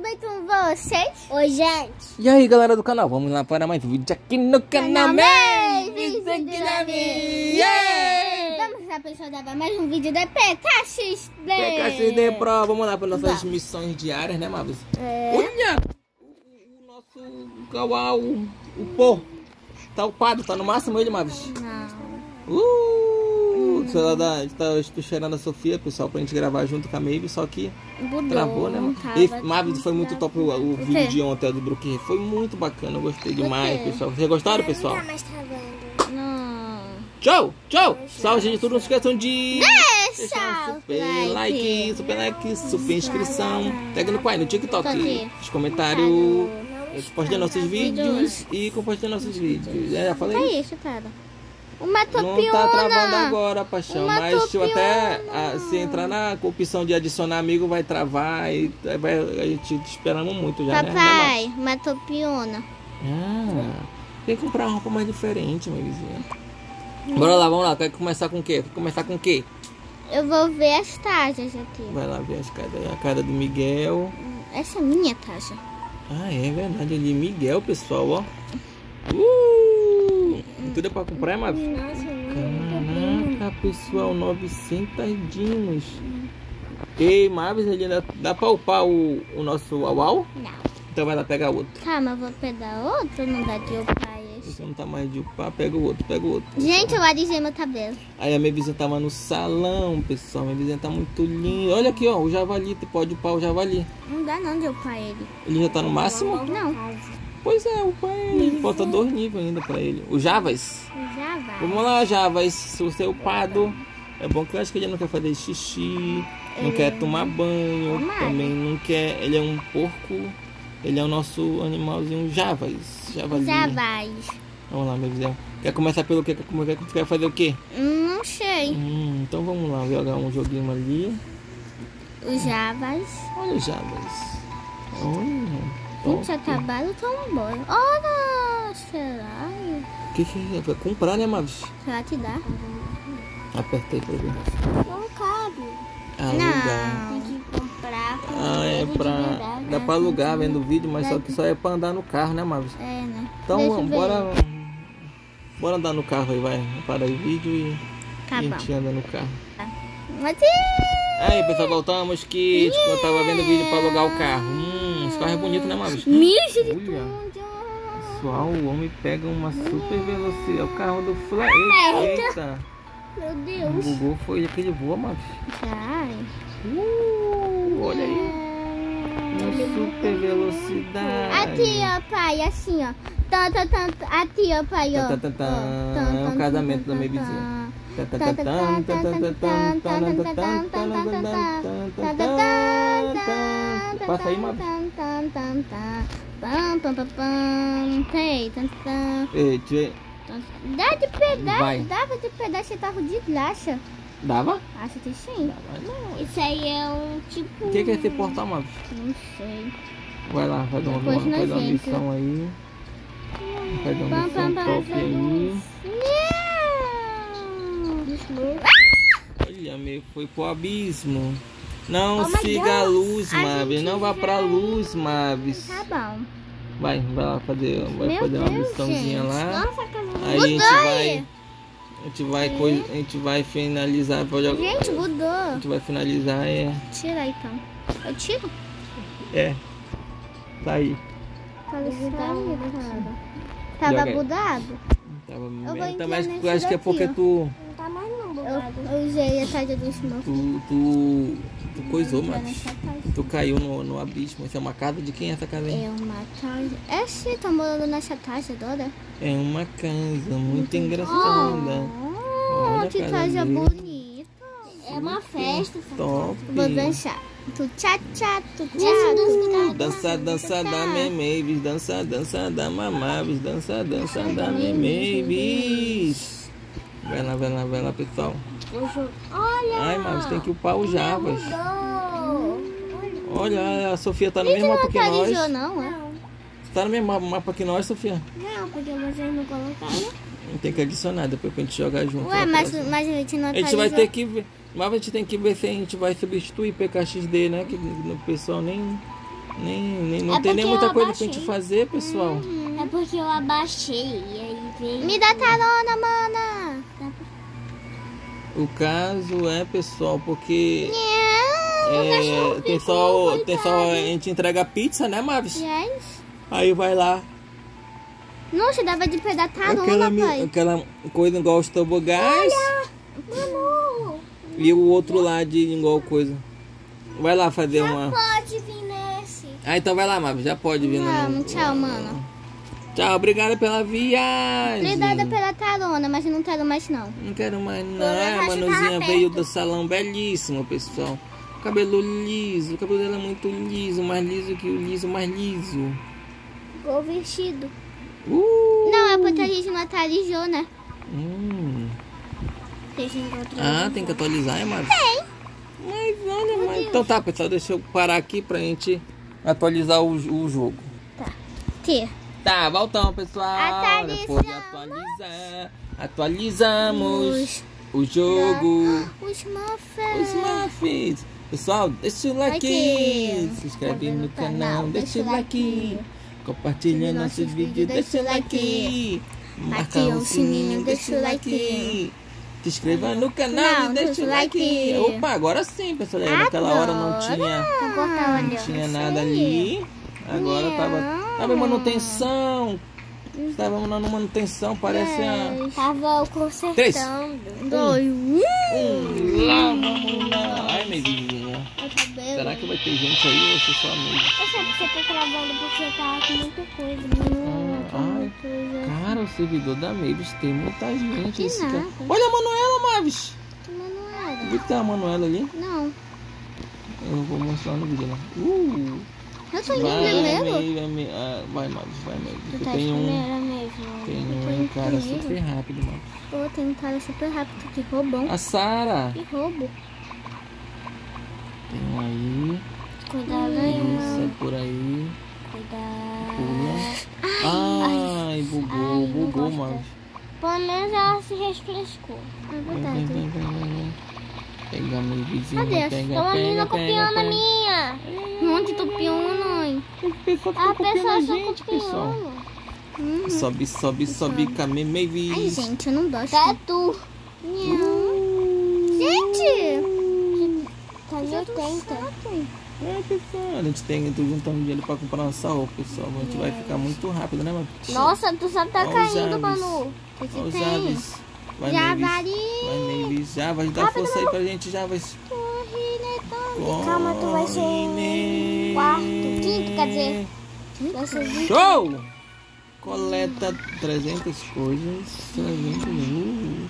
tudo bem com vocês? Oi, gente. E aí, galera do canal, vamos lá para mais um vídeo aqui no canal Mavis Mavis Yeah! Vamos lá, pessoal, dar mais um vídeo da PKXD. PKXD Pro, vamos lá para nossas missões diárias, né, Mavis? É. Olha, o, o nosso Kawau, o, o pô, tá upado, tá no máximo ele, Mavis? Não. Uh, sei lá, tá esperando a Sofia, pessoal, pra gente gravar junto com a Mavis, só que Mudou. travou, né, E Mavis foi muito top o, o vídeo de ontem do Brook, foi muito bacana, eu gostei demais, pessoal. Vocês gostaram, pessoal? mais travando. Não. Tchau, tchau. Salve, gente. Tudo não se esqueçam de Deixa deixar um o super like, super like, super inscrição. Pega no Quai, no TikTok, Aqui. nos comentários. Compartilha nossos vídeos e compartilha nossos vídeos. É, já É falei. isso, cara. Uma Não topiona. tá travando agora, paixão. Uma Mas se eu até topiona. ah, se entrar na opção de adicionar amigo, vai travar e vai, a gente te esperamos muito já, né? Papai, uma topiona. né? Ah, tem que comprar uma roupa mais diferente, minha vizinha. Bora lá, vamos lá. Quer começar com o quê? Quer começar com o quê? Eu vou ver as taxas aqui. Vai lá ver as cara, a cara do Miguel. Essa é a minha taxa. Ah, é verdade. Ali, Miguel, pessoal, ó. Uh! Tudo é pra comprar, mas... Caraca, pessoal, 900 dinos. Ei, Mavis, ele ainda dá pra upar o, o nosso Uau? Não. Então vai lá pegar outro. Calma, eu vou pegar outro, não dá de upar esse. Você não tá mais de upar, pega o outro, pega o outro. Gente, eu alisei meu cabelo. Aí a minha vizinha tava no salão, pessoal. Minha vizinha tá muito linda. Olha aqui, ó, o javali. Tu pode upar o javali. Não dá não de upar ele. Ele já tá no máximo? Não, Pois é, upa ele. Falta dois níveis ainda pra ele. O Javas. já vai. Vamos lá, Javas. Se você é upado, é bom que eu acho que ele não quer fazer xixi, não quer tomar banho, Tomara. também não quer. Ele é um porco. Ele é o nosso animalzinho Javas. Vai. Vamos lá, meu vizinho. Quer começar pelo quê? Quer, quer, quer fazer o quê? Não sei. Hum, então vamos lá, jogar um joguinho ali. O Javas. Olha o Javas. Olha. Top. acabaram tão embora. Olha, será? O que, que é? Vai comprar, né, Mavis? Será que dá? Aperta aí pra ver. Não cabe. Alugar. Tem que comprar com Ah, é pra. verdade, Dá né? pra alugar vendo o vídeo, mas só que só é pra andar no carro, né, Mavis? É, né? Então, Deixa bora. Bora andar no carro aí, vai. Para aí o vídeo e Tá a gente anda no carro. Mas... Aí, pessoal, voltamos que tipo, eu tava vendo o vídeo pra alugar o carro. Hum, esse carro é bonito, né, Mavis? Misericórdia. Pessoal, o homem pega uma super velocidade. É o carro do Flash. Eita! Meu O Deus. Gugu foi aquele voa, Mavis. Ai. Uh, olha aí. Uma super velocidade. Aqui, ó, pai, assim, ó. Tan, tan, tan, tan. Aqui, ó, pai, ó. Tan, tan, tan, Ó, tan. tan, É o tan, casamento tan, da minha tan, vizinha. tan. Tan, tan, tan, tan, tan, tan, tan, tan, tan, tan, tan, tan, tan, tan, tan, tan, tan. Passa aí, Mavis. Tan, tan, tan, tan. Pam, pam, pam, pam. Sei, tan, tan, Ei, tchê, tan. Dá de pedaço, Vai. dava de pedaço esse carro de graxa. Dava? Acho que sim. Dava, não. Isso aí é um tipo. O que que é esse portal, Mavis? Não sei. Vai lá, faz uma, uma, faz uma missão aí. Faz uma Pam, missão pam, pam, top aí. Não. Olha, meu, foi pro abismo. Não Oh siga a luz, A Mavis. gente Não vá já- pra luz, Mavis. Tá bom. Vai, vai lá fazer, vai Meu fazer uma Deus, missãozinha gente. lá. Nossa, Aí a gente vai. aí. A gente vai, coi- a gente vai finalizar. Pode, Gente, a mudou. gente vai finalizar, é. Tira aí, então. Eu tiro? É. Tá aí. Parecia cara. Tava Joga aí. mudado? Tava vou mesmo. Tá entrar mais, nesse acho que é porque tu. Não tá mais não bugado. Eu, eu usei a tarde do Smurf. Tu. Tu. Tu coisou, tarde. Tu caiu no, no abismo. Isso é uma casa de quem é essa casa aí? É uma tarde. É sim, tá morando nessa tarde, Dora. É uma casa muito engraçada. Oh, Olha que casa casa dele. bonita. É uma festa. Top. Vou dançar. Tu tchá tchá, tu tchá. Dança, dança da Memevis, dança, dança da Mamavis, dança, dança da Memevis. Vai lá, vai lá, vai lá, pessoal. Olha! Ai, Mavis, tem que upar o Javas. Olha, a Sofia tá no mesmo não mapa que nós. não, é? Tá no mesmo ma- mapa que nós, Sofia. Não, porque vocês não colocaram. Tem que adicionar depois pra gente jogar junto. Ué, mas, mas a gente não A atualizou. gente vai ter que ver. Mas a gente tem que ver se a gente vai substituir PKXD, né? Que o pessoal nem, Nem, nem, não É tem nem muita coisa pra gente fazer, pessoal. É porque eu abaixei e aí veio. Me dá carona, mana. O caso é, pessoal, porque Não. é, tem só, tem só a gente entrega pizza, né, Mavis? Yes. Aí vai lá Nossa, dava de carona, aquela, aquela coisa igual os tobogãs Manu, e o outro lá de igual coisa. Vai lá fazer uma. pode vir nesse. Ah, então vai lá, Mavis, já pode vir. no- Vamos, tchau, mano. Tchau, obrigada pela viagem. Obrigada pela carona, mas eu não quero mais não. Não quero mais não. A você Manuzinha veio do salão belíssimo, pessoal. Cabelo liso, o cabelo dela é muito liso, mais liso que o liso, mais liso. Igual vestido. Uh! Não, é porque a gente não atualizou, né? Hum. Ah, tem que atualizar, é, Mavis? Tem. Mas olha, mas... Então tá, pessoal, deixa eu parar aqui pra gente atualizar o, o jogo. T. Tá, voltamos, pessoal. Atualizamos. Depois de atualizar, atualizamos o jogo. Os muffins. Os muffins. Pessoal, deixa o like. Like. Se inscreve no no canal, deixa o like. Compartilha nossos vídeos, deixa o like. Marca o sininho, deixa o like. Se inscreva no canal Não, e deixa o like. Opa, agora sim, pessoal. Naquela hora não tinha, não tinha nada ali. Agora tava, tava em manutenção. Estava na manutenção, parece a. Tava consertando. Três. Dois. Um. Um, lá, vamos lá. Ai. Meu cabelo. Será que vai ter gente aí ou você só mesmo? Eu sei que você tá travando porque tá com muita coisa. Hum, Ah, ai, cara, o servidor da Mavis tem muita gente. Que esse cara. Olha a Manuela, Mavis. Manuela. Viu que tem a Manuela ali? Não. Eu não vou mostrar no vídeo, não. Uh, Eu tô vai, indo mesmo. Mavis, vai, Mavis. Ah, vai, Mavis, vai, Mavis. Tu tá tenho um, mesmo. tem um cara super rápido, Mavis. Pô, tem um cara super rápido que roubou. A Sara. Que roubo. Tem um aí. Cuidado aí, Isso, mano. é por aí. Cuidado. Pula. Ai, bugou, Ai, bugou, Mavis. Pelo menos ela se refrescou. É Vem, vem, verdade. vem, vem, vem, vem. Pega a minha vizinha, Cadê? pega, Tem uma pega, menina pega, copiando a pega. minha. Onde tu piona, hein? O pessoal A pessoa a só gente, pessoal. Uhum. Sobe, sobe, sobe, Kame Ai, gente, eu não gosto. Tá tu. Gente! Tá em 80. É, pessoal, a gente tem, tô juntando dinheiro pra comprar nossa roupa, pessoal. A gente vai ficar muito rápido, né, mano? Nossa, tu só tá Olha caindo. Manu. O que Olha os tem? aves. Vai. Javari. Vai. Já, vai dar força aí pra gente, já vai. Calma, tu vai ser Corre, quarto, quinto, quer dizer. Vai ser vinte. Show! Coleta 300 coisas. 300 mil.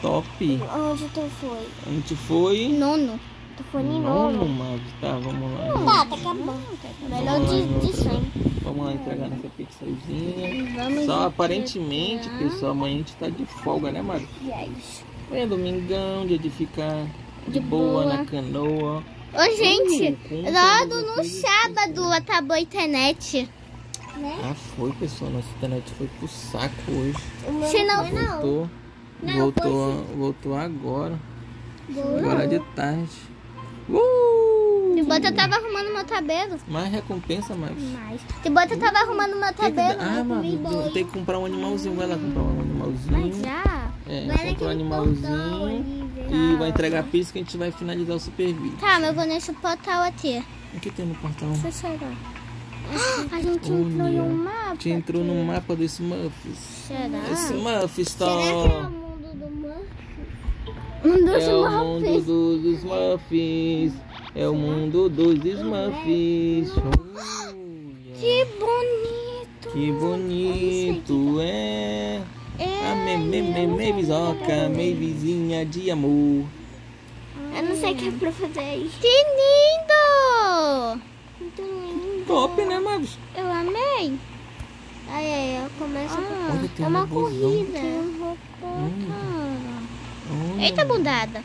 Top. Onde tu foi? Gente foi. Nono. Tu foi em Nono, nono. Mavis. Tá, vamos lá. Tá, tá acabando. Melhor de, de 100. Vamos lá entregar nossa pizzazinha. Só aparentemente, pessoal, amanhã a gente tá de folga, né, Mavis? Yes. É domingão, dia de ficar de, De boa, boa. na canoa. Ô, gente, Hum, logo no sábado acabou a internet. Ah, foi, pessoal. Nossa internet foi pro saco hoje. Se não- foi, não. Voltou. Não, voltou, voltou agora. Agora de tarde. Uh! De bota eu tava arrumando meu cabelo. Mais recompensa, mais. Mas. De bota eu tava arrumando meu cabelo. Ah, mas tem que comprar um animalzinho. Vai lá comprar um Mas animalzinho. já. É, Vai compra um animalzinho. E vai entregar a pizza que a gente vai finalizar o super vídeo. Tá, mas eu vou nesse portal aqui. O que tem no portão? Deixa eu ver. Ah, A gente entrou Olha, um mapa. Te entrou no mapa do Smurfs. Será? Smurf Será que é o mundo do mundo? É o mapas. mundo dos Smurfs. É o mundo dos Smurfs. Que bonito. Que bonito é. A me, me, me, me bisoca, me vizinha de amor. Eu não sei o que é pra fazer isso. Que lindo. Muito lindo. Top, né, Mavis? Eu amei. Aí, aí, ó, começa Ah, É um uma corrida. Olha, Eita, bundada.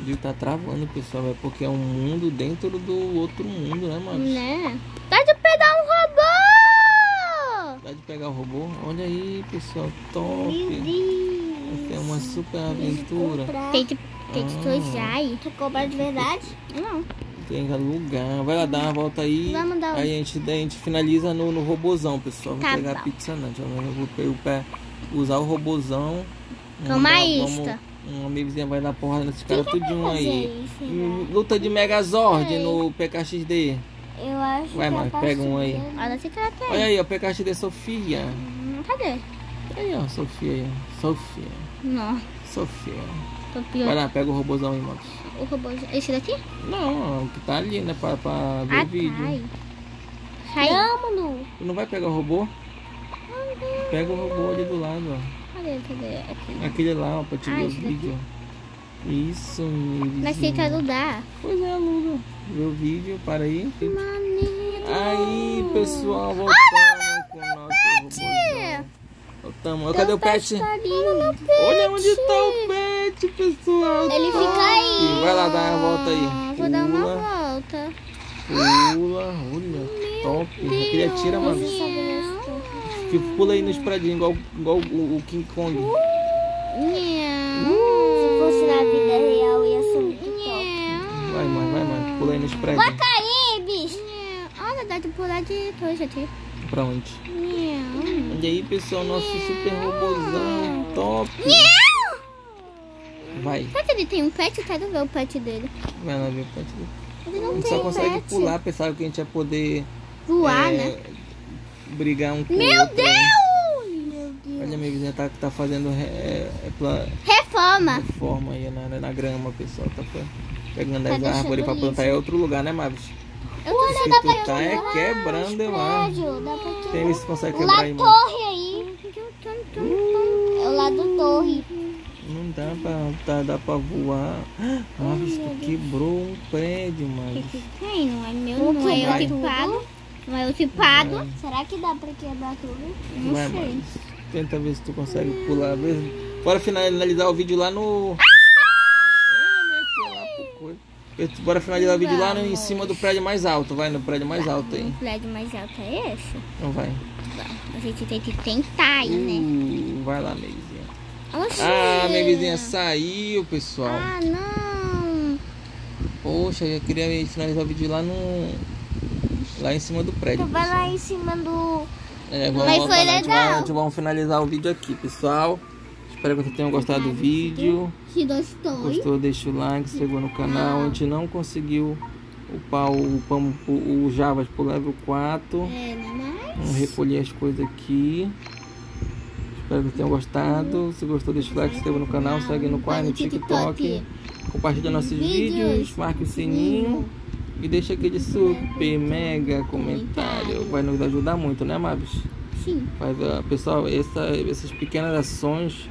Ele tá travando, pessoal. É porque é um mundo dentro do outro mundo, né, Mavis? Né? Dá de pegar um robô. Dá de pegar o robô? Olha aí, pessoal. Meu Top. Deus. Essa é uma super aventura. Tem que, tem que Ah. aí. Tu comprar de verdade? Não. tem que alugar. Vai lá dar uma volta aí. Vamos dar um- Aí a gente, a gente finaliza no, no robozão, pessoal. Não Tá pegar bom. a pizza não. Já Eu vou pe- o pé- usar o robozão. Toma Vamos dar- isca. vamos- Uma amigazinha vai dar porrada Quem que vai tudinho aí. isso, Hum, né? Luta de Megazord no PKXD. Eu acho Vai, pra pega um aí. Olha cara. Olha aí, ó, PKXD Sofia. Hum, Cadê? Aí, ó, Sofia aí. Sofia. Não, Sofia. Vai lá, pega o robozão aí, mano. O robô. Esse daqui? Não, o que tá ali, né? Pra, pra ver Ah, o vídeo. Ai. Sai. Não, Manu. Tu não vai pegar o robô? Pega o robô ali do lado, ó. Cadê? Cadê? Aqui. Aquele lá, ó, pra te Ah, ver o daqui. vídeo. Isso, meu Mas tem que alugar. Pois é, aluga. Vê o vídeo, para aí. Maneiro. Aí, pessoal, voltamos com o nosso robôzão. Voltamos. Cadê o pet? Tá ali. Olha onde tá o pet, pessoal. Ele fica aí. Vai lá dar uma volta aí. Vou dar uma Pula, volta. pula. Olha, top. Ele atira, mano. Pula aí nos predinhos, igual, igual o, o King Kong. Nham. Se fosse na vida real, ia ser muito top. Vai, mãe, vai, mãe. Pula aí nos prédios. Caí, bicho. Nham. Olha, dá de pular de coisa aqui. Pra onde? Olha aí, pessoal, nosso super robôzão top. Vai, Será que ele tem um pet? Quero ver o pet dele. vai lá ver o pet dele. Ele A não gente tem só consegue pet. pular, pensava que a gente ia poder Voar, é, né? Brigar um com o Meu outro. aí. Deus! Olha, minha vizinha tá, tá fazendo re- é, é, pla- Reforma. forma aí na, na grama, pessoal. Tá pe- pegando Tá as árvores pra plantar em outro lugar, né, Mavis? Eu tô Se tu tá é quebrando, pra Tem ver se consegue O quebrar lado aí, mano. torre aí. É o lado torre. Não dá pra, tá, dá pra voar. Mavis, tu quebrou um prédio, Mavis. que tem? Não é meu, não é eu que pago. É eu que pago. Será que dá pra quebrar tudo? Não Vai, sei. Mavis. Tenta ver se tu consegue pular. Vê- Bora finalizar o vídeo lá no. É, né? Bora finalizar o vídeo lá no- em cima do prédio mais alto. Vai no prédio mais alto aí. O prédio mais alto é esse? Não vai. A gente tem que tentar aí, né? Uh, vai lá, vizinha. Oxê. Ah, vizinha saiu, pessoal. Ah, não. Poxa, eu queria finalizar o vídeo lá no. Lá em cima do prédio. Tu vai pessoal. lá em cima do. É, vamos Mas foi legal. gente vamos finalizar o vídeo aqui, pessoal. Espero que vocês tenham gostado do vídeo. Se gostou. Gostou, deixa o like, se inscreva no canal. A gente não conseguiu upar o, o, o Javas pro level 4. É, né? Vamos recolher as coisas aqui. Espero que tenham gostado. Se gostou, deixa o like, se inscreva no canal, segue no Quai, no TikTok. Compartilha nossos vídeos, marque o sininho. E deixa aquele super mega comentário. Vai nos ajudar muito, né, Mabs? Sim. Faz, ah, pessoal, essa, essas pequenas ações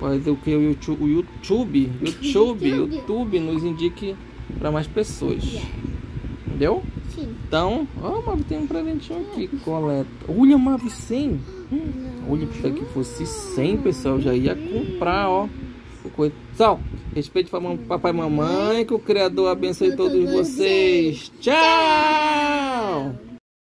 faz o que o YouTube, o YouTube, YouTube, YouTube. Nos indique para mais pessoas. Entendeu? Sim. Então, ó, Mavi, tem um presentinho aqui, coleta. Olha, Mavi, 100. Hum, Olha, se aqui fosse 100, pessoal, já ia comprar, ó. Coisa. Respeite o papai e mamãe, que o Criador abençoe todos vocês. Tchau!